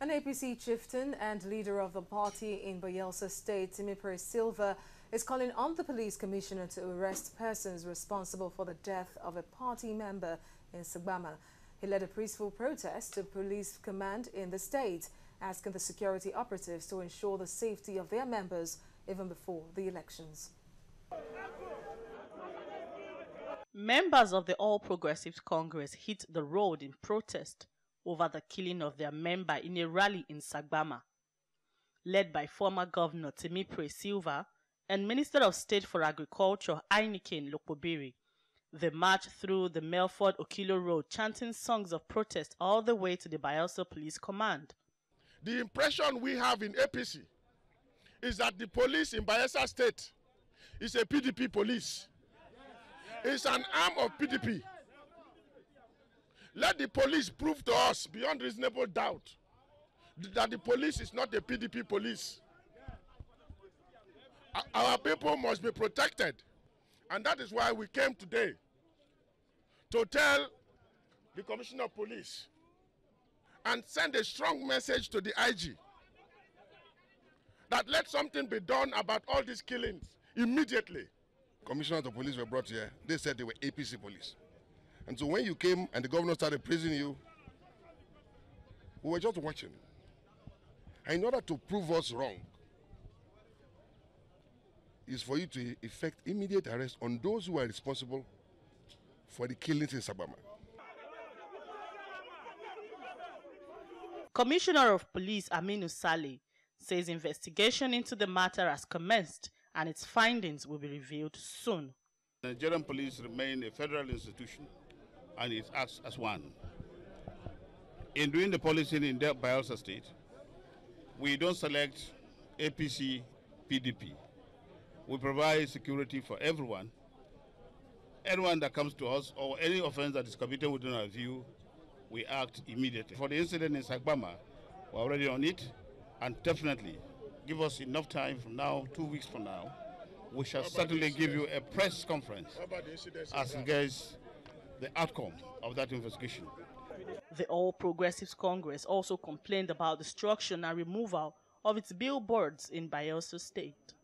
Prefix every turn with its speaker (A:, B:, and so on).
A: An APC chieftain and leader of the party in Bayelsa State, Timipre Sylva, is calling on the police commissioner to arrest persons responsible for the death of a party member in Sagbama. He led a peaceful protest to police command in the state, asking the security operatives to ensure the safety of their members even before the elections.
B: Members of the All Progressives Congress hit the road in protest over the killing of their member in a rally in Sagbama. Led by former Governor Timipre Sylva and Minister of State for Agriculture Heineken Lokpobiri, they marched through the Melford Okilo Road chanting songs of protest all the way to the Bayelsa Police Command.
C: The impression we have in APC is that the police in Bayelsa State is a PDP police. It's an arm of PDP. Let the police prove to us beyond reasonable doubt that the police is not a PDP police. Our people must be protected. And that is why we came today to tell the Commissioner of Police and send a strong message to the IG that let something be done about all these killings immediately.
D: Commissioners of police were brought here. They said they were APC police. And so when you came and the governor started praising you, we were just watching. And in order to prove us wrong, is for you to effect immediate arrest on those who are responsible for the killings in Sagbama.
B: Commissioner of Police Aminu Saleh says investigation into the matter has commenced and its findings will be revealed soon.
E: Nigerian police remain a federal institution and it acts as one. In doing the policing in Bayelsa State, we don't select APC, PDP. We provide security for everyone. Anyone that comes to us or any offense that is committed within our view, we act immediately. For the incident in Sagbama, we're already on it and definitely give us enough time from now, two weeks from now, we shall certainly give you a press conference as regards the outcome of that investigation.
B: The All Progressives Congress also complained about destruction and removal of its billboards in Bayelsa State.